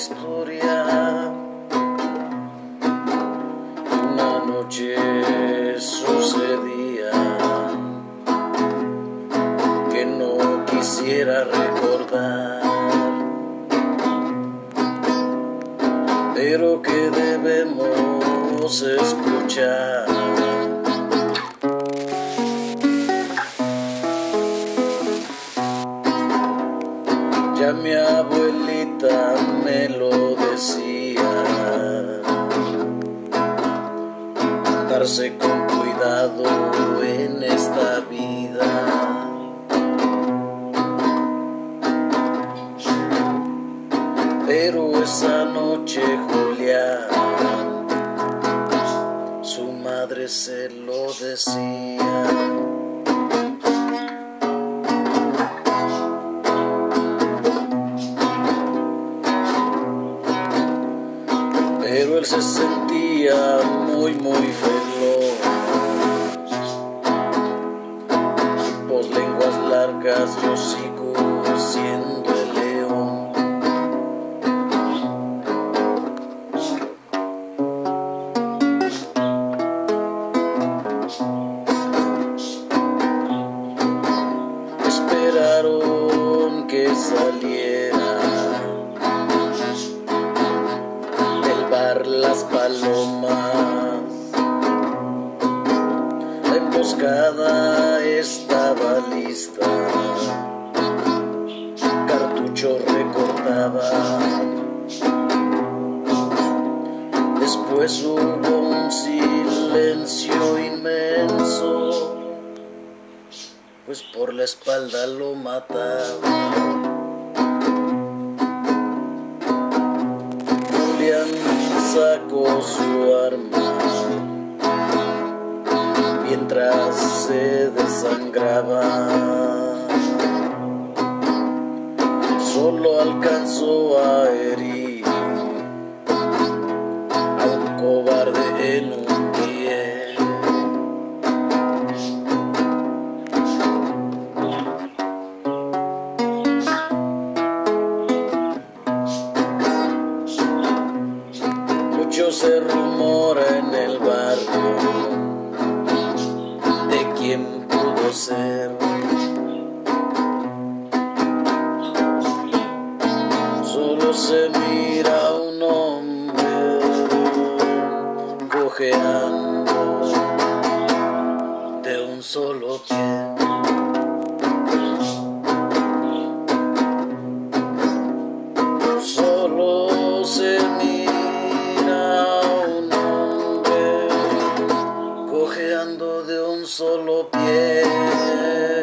historia. Una noche sucedía que no quisiera recordar, pero que debemos escuchar. Ya mi abuelita me lo decía. Darse con cuidado en esta vida. Pero esa noche Julián, su madre se lo decía. Él se sentía muy, muy veloz. Por lenguas largas yo sigo siendo el león. Esperaron que saliera Las Palomas. La emboscada estaba lista, cartucho recortaba. Después hubo un silencio inmenso, pues por la espalda lo mataba. Sacó su arma mientras se desangraba. Solo alcanzó a herir se rumora en el barrio de quién pudo ser. Solo se mira un hombre cojeando de un solo pie. un solo pie.